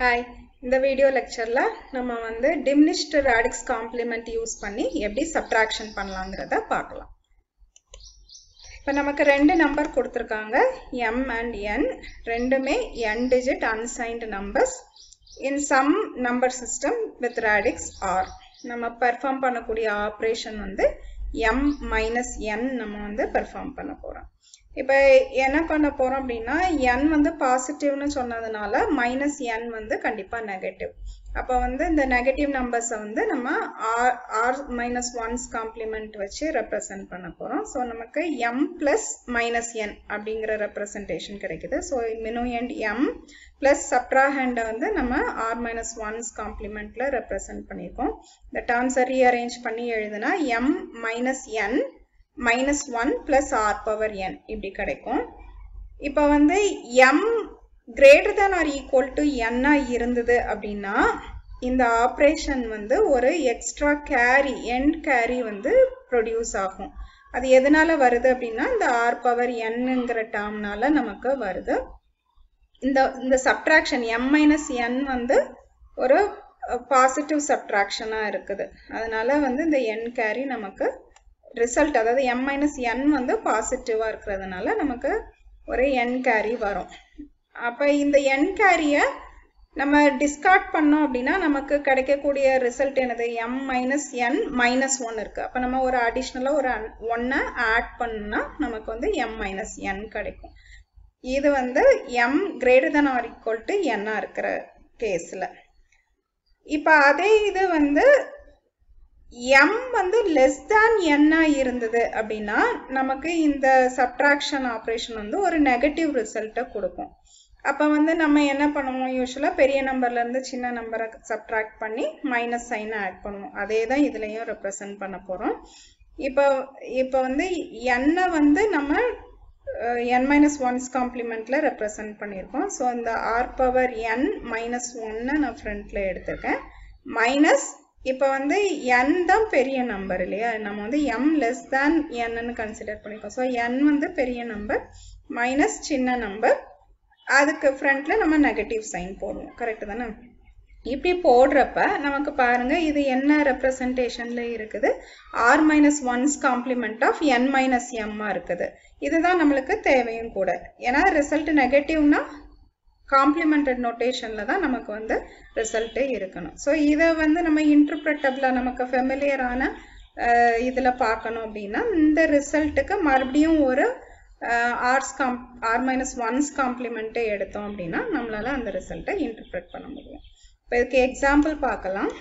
Hi இந்த video லெக்சரில் நம்ம வந்து டிமினிஷ்ட் ரேடிக்ஸ் காம்ப்ளிமெண்ட் யூஸ் பண்ணி எப்படி சப்ட்ராக்ஷன் பண்ணலாங்கிறத பார்க்கலாம். இப்போ நமக்கு ரெண்டு நம்பர் கொடுத்துருக்காங்க எம் அண்ட் என் ரெண்டுமே N digit unsigned numbers in some number system with radix R நம்ம பெர்ஃபார்ம் பண்ணக்கூடிய ஆப்ரேஷன் வந்து எம் மைனஸ் என் நம்ம வந்து பெர்ஃபார்ம் பண்ண போகிறோம் இப்போ என்ன பண்ண போகிறோம் அப்படின்னா என் வந்து பாசிட்டிவ்னு சொன்னதுனால மைனஸ் என் வந்து கண்டிப்பாக நெகட்டிவ் அப்போ வந்து இந்த நெகட்டிவ் நம்பர்ஸை வந்து நம்ம R R minus ones complement வச்சு ரெப்ரசன்ட் பண்ண போகிறோம் ஸோ நமக்கு எம் ப்ளஸ் மைனஸ் என் அப்படிங்கிற ரெப்ரசன்டேஷன் கிடைக்குது. ஸோ மினோயண்ட் எம் ப்ளஸ் சப்ட்ராஹேண்டை வந்து நம்ம ஆர் மைனஸ் ஒன்ஸ் காம்ப்ளிமெண்ட்டில் ரெப்ரசன்ட் பண்ணியிருக்கோம் இந்த டேர்ம்ஸை ரீஅரேஞ்ச் பண்ணி எழுதுனா M minus N minus one plus R power N இப்படி கிடைக்கும். இப்போ வந்து M greater than R equal to என்னா இருந்தது அப்படின்னா இந்த ஆப்ரேஷன் வந்து ஒரு எக்ஸ்ட்ரா கேரி எண்ட் கேரி வந்து ப்ரொடியூஸ் ஆகும். அது எதனால வருது அப்படின்னா இந்த ஆர் பவர் என்னங்கிற டேர்ம்னால நமக்கு வருது. இந்த இந்த சப்ட்ராக்ஷன் எம் மைனஸ் என் வந்து ஒரு பாசிட்டிவ் சப்ட்ராக்ஷனாக இருக்குது. அதனால வந்து இந்த என் கேரி நமக்கு ரிசல்ட் அதாவது எம் மைனஸ் என் வந்து பாசிட்டிவாக இருக்கிறதுனால நமக்கு ஒரு என் கேரி வரும். அப்போ இந்த என் கேரியை நம்ம டிஸ்கார்ட் பண்ணோம் அப்படின்னா நமக்கு கிடைக்கக்கூடிய ரிசல்ட் என்னது? M minus N minus one இருக்குது அப்போ நம்ம ஒரு அடிஷ்னலாக ஒரு ஒன்னை ஆட் பண்ணால் நமக்கு வந்து எம் மைனஸ் என் கிடைக்கும். இது வந்து M greater than R equal to என்னாக இருக்கிற கேஸில் இப்போ அதே இது வந்து எம் வந்து லெஸ் தேன் என்னாக இருந்தது அப்படின்னா நமக்கு இந்த சப்ட்ராக்ஷன் ஆப்ரேஷன் வந்து ஒரு நெகட்டிவ் ரிசல்ட்டை கொடுக்கும். அப்போ வந்து நம்ம என்ன பண்ணுவோம்? யூஸ்வலாக பெரிய நம்பர்லேருந்து சின்ன நம்பரை சப்ட்ராக்ட் பண்ணி மைனஸ் சைனை ஆட் பண்ணுவோம். அதே தான் இதுலேயும் ரெப்ரசன்ட் பண்ண போகிறோம் இப்போ இப்போ வந்து என்னை வந்து நம்ம என் மைனஸ் ஒன்ஸ் காம்ப்ளிமெண்ட்டில் ரெப்ரசன்ட் பண்ணியிருக்கோம். ஸோ இந்த ஆர் பவர் என் மைனஸ் ஒன்னை நான் ஃப்ரண்ட்டில் எடுத்திருக்கேன். மைனஸ் இப்போ வந்து என் தான் பெரிய நம்பர் இல்லையா? நம்ம வந்து எம் லெஸ் தேன் என்னன்னு கன்சிடர் பண்ணிக்கோ ஸோ என் வந்து பெரிய நம்பர் மைனஸ் சின்ன நம்பர் அதுக்கு ஃப்ரண்ட்ல நம்ம நெகட்டிவ் சைன் போடுவோம். கரெக்டு தானே? இப்படி போடுறப்ப நமக்கு பாருங்க இது என்ன ரெப்ரசன்டேஷன்ல இருக்குது? R minus ones complement of N minus எம்மா இருக்குது. இதுதான் நம்மளுக்கு தேவையும் கூட. ஏன்னா ரிசல்ட் நெகட்டிவ்னா காம்ப்ளிமெண்டட் நோட்டேஷனில் தான் நமக்கு வந்து ரிசல்ட்டே இருக்கணும். ஸோ இதை வந்து நம்ம இன்டர்பிரட்டபிளாக நமக்கு ஃபெமிலியரான இதில் பார்க்கணும் அப்படின்னா இந்த ரிசல்ட்டுக்கு மறுபடியும் ஒரு R's com R minus ones காம்ப்ளிமெண்ட்டே எடுத்தோம் அப்படின்னா நம்மளால் அந்த ரிசல்ட்டை இன்டர்பிரட் பண்ண முடியும். இப்போ இதுக்கு எக்ஸாம்பிள் பார்க்கலாம்.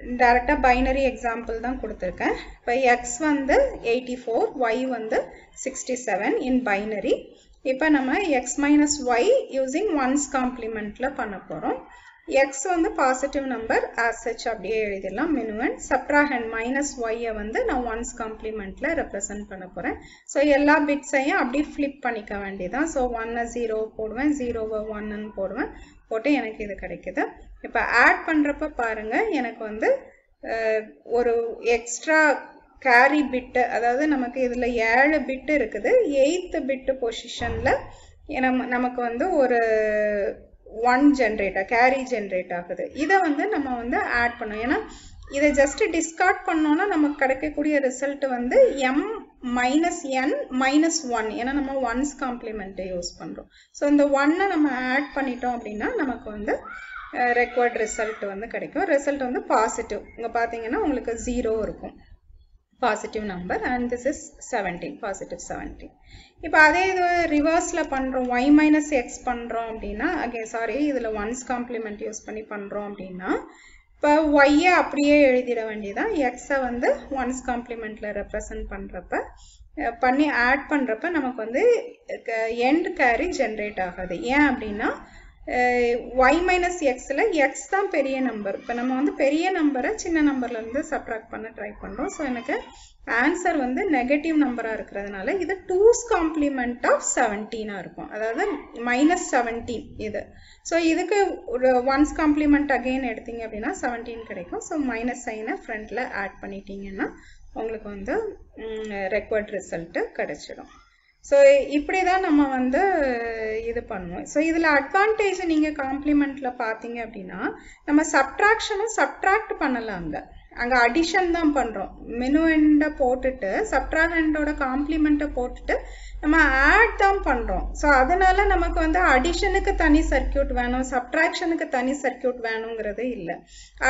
டேரெக்டாக பைனரி எக்ஸாம்பிள் தான் கொடுத்துருக்கேன். இப்போ எக்ஸ் வந்து எயிட்டி ஃபோர் ஒய் வந்து சிக்ஸ்டி செவன் இன் பைனரி இப்போ நம்ம X minus Y using ones காம்ப்ளிமெண்ட்டில் பண்ண போகிறோம் எக்ஸ் வந்து பாசிட்டிவ் நம்பர் ஆஸ் சச் அப்படியே எழுதிடலாம். மினுவன் சப்ராஹண்ட் மைனஸ் ஒய்யை வந்து நான் ஒன்ஸ் காம்ப்ளிமெண்ட்டில் ரெப்ரசன்ட் பண்ண போகிறேன் ஸோ எல்லா பிட்ஸையும் அப்படியே ஃப்ளிப் பண்ணிக்க வேண்டியதான் ஸோ ஒன்னை ஜீரோ போடுவேன் ஜீரோவை ஒன்னுன்னு போடுவேன். போட்டு எனக்கு இது கிடைக்குது. இப்போ ஆட் பண்ணுறப்ப பாருங்கள் எனக்கு வந்து ஒரு எக்ஸ்ட்ரா கேரி பிட்டு அதாவது நமக்கு இதில் ஏழு பிட்டு இருக்குது. எயித்து பிட்டு பொசிஷனில் நம்ம நமக்கு வந்து ஒரு ஒன் ஜென்ரேட் கேரி ஜென்ரேட் ஆகுது. இதை வந்து நம்ம வந்து ஆட் பண்ணோம் ஏன்னா இதை ஜஸ்ட் டிஸ்கார்ட் பண்ணோன்னா நமக்கு கிடைக்கக்கூடிய ரிசல்ட் வந்து M minus N minus one ஏன்னா நம்ம ஒன்ஸ் காம்ப்ளிமெண்ட்டை யூஸ் பண்ணுறோம் ஸோ இந்த ஒன்னை நம்ம ஆட் பண்ணிட்டோம் அப்படின்னா நமக்கு வந்து ரெக்வர்ட் ரிசல்ட் வந்து கிடைக்கும். ரிசல்ட் வந்து பாசிட்டிவ் இங்கே பார்த்தீங்கன்னா உங்களுக்கு ஜீரோ இருக்கும். Positive number and this is seventeen positive seventeen இப்போ அதே இது ரிவர்ஸில் பண்ணுறோம் ஒய் மைனஸ் எக்ஸ் பண்ணுறோம் அப்படின்னா அகே சாரி இதில் ஒன்ஸ் காம்ப்ளிமெண்ட் யூஸ் பண்ணி பண்ணுறோம் அப்படின்னா இப்போ ஒய்யை அப்படியே எழுதிட வேண்டியதான் எக்ஸை வந்து ஒன்ஸ் காம்ப்ளிமெண்ட்டில் ரெப்ரசன்ட் பண்ணுறப்ப பண்ணி ஆட் பண்ணுறப்ப நமக்கு வந்து எண்ட் கேரி ஜென்ரேட் ஆகாது. ஏன் அப்படின்னா ஒய் மைனஸ் எக்ஸில் எக்ஸ் தான் பெரிய நம்பர் இப்போ நம்ம வந்து பெரிய நம்பரை சின்ன நம்பர்லேருந்து சப்ராக்ட் பண்ண ட்ரை பண்ணுறோம் ஸோ எனக்கு ஆன்சர் வந்து நெகட்டிவ் நம்பராக இருக்கிறதுனால இது டூஸ் காம்ப்ளிமெண்ட் ஆஃப் செவன்டீனாக இருக்கும். அதாவது மைனஸ் செவன்டீன் இது. ஸோ இதுக்கு ஒரு ஒன்ஸ் காம்ப்ளிமெண்ட் அகெயின் எடுத்தீங்க அப்படின்னா செவன்டீன் கிடைக்கும். ஸோ மைனஸ் சைனை ஃப்ரண்ட்டில் ஆட் பண்ணிட்டீங்கன்னா உங்களுக்கு வந்து ரெக்வர்ட் ரிசல்ட்டு கிடைச்சிடும். ஸோ இப்படி தான் நம்ம வந்து இது பண்ணுவோம். ஸோ இதில் அட்வான்டேஜ் நீங்கள் காம்ப்ளிமெண்ட்டில் பார்த்தீங்க அப்படின்னா நம்ம சப்ட்ராக்ஷனும் சப்ட்ராக்ட் பண்ணலாம் அங்கே அங்கே அடிஷன் தான் பண்ணுறோம் மெனுவெண்டை போட்டுட்டு சப்ட்ராகண்டோட காம்ப்ளிமெண்ட்டை போட்டுட்டு நம்ம ஆட் தான் பண்ணுறோம் ஸோ அதனால நமக்கு வந்து அடிஷனுக்கு தனி சர்க்கியூட் வேணும் சப்ட்ராக்ஷனுக்கு தனி சர்க்கியூட் வேணுங்கிறது இல்லை.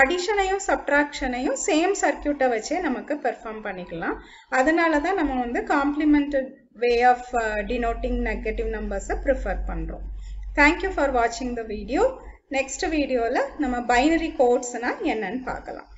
அடிஷனையும் சப்ட்ராக்ஷனையும் சேம் சர்க்கியூட்டை வச்சே நமக்கு பெர்ஃபார்ம் பண்ணிக்கலாம். அதனால தான் நம்ம வந்து complemented way of denoting negative நம்பர்ஸை ப்ரிஃபர் பண்ணுறோம் தேங்க்யூ ஃபார் வாட்சிங் த வீடியோ நெக்ஸ்ட் வீடியோவில் நம்ம பைனரி கோட்ஸ்னால் என்னன்னு பார்க்கலாம்.